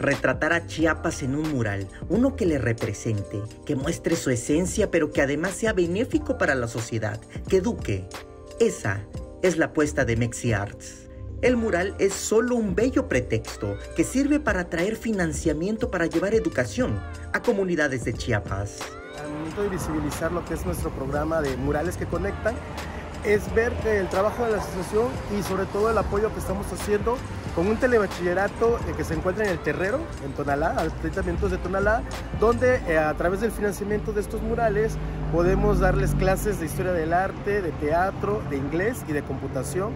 retratar a Chiapas en un mural, uno que le represente, que muestre su esencia, pero que además sea benéfico para la sociedad, que eduque. Esa es la apuesta de Mexi Arts. El mural es solo un bello pretexto que sirve para atraer financiamiento para llevar educación a comunidades de Chiapas. Al momento de visibilizar lo que es nuestro programa de murales que conectan, es ver el trabajo de la asociación y sobre todo el apoyo que estamos haciendo con un telebachillerato eh, que se encuentra en el Terrero, en Tonalá, a 30 minutos de Tonalá, donde eh, a través del financiamiento de estos murales podemos darles clases de historia del arte, de teatro, de inglés y de computación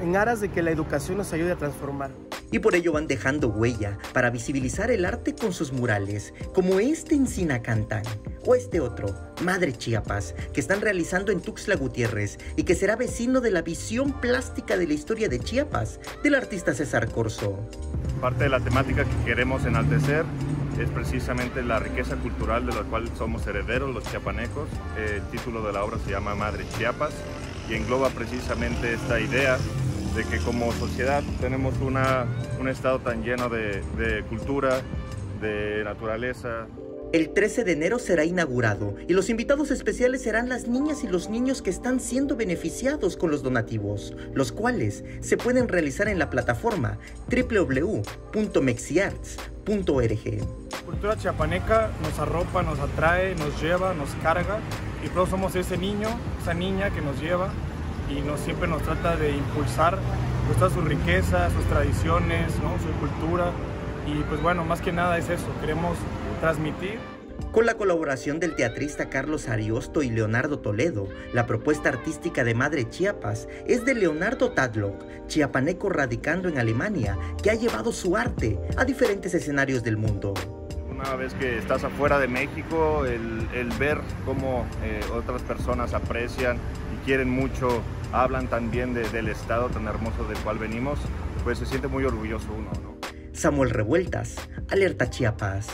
en aras de que la educación nos ayude a transformar. Y por ello van dejando huella para visibilizar el arte con sus murales, como este en Sinacantán o este otro, Madre Chiapas, que están realizando en Tuxtla Gutiérrez y que será vecino de la visión plástica de la historia de Chiapas del artista César Corso. Parte de la temática que queremos enaltecer es precisamente la riqueza cultural de la cual somos herederos los chiapanecos. El título de la obra se llama Madre Chiapas y engloba precisamente esta idea de que como sociedad tenemos una, un estado tan lleno de, de cultura, de naturaleza, el 13 de enero será inaugurado y los invitados especiales serán las niñas y los niños que están siendo beneficiados con los donativos, los cuales se pueden realizar en la plataforma www.mexiarts.org. Cultura chiapaneca nos arropa, nos atrae, nos lleva, nos carga y todos somos ese niño, esa niña que nos lleva y nos, siempre nos trata de impulsar pues, toda su riqueza, sus tradiciones, su cultura y pues bueno, más que nada es eso, queremos transmitir. Con la colaboración del teatrista Carlos Ariosto y Leonardo Toledo, la propuesta artística de Madre Chiapas es de Leonardo Tadlock, chiapaneco radicando en Alemania, que ha llevado su arte a diferentes escenarios del mundo. Una vez que estás afuera de México, el, ver cómo eh, otras personas aprecian y quieren mucho, hablan también del estado tan hermoso del cual venimos, pues se siente muy orgulloso uno. ¿no? Samuel Revueltas, Alerta Chiapas.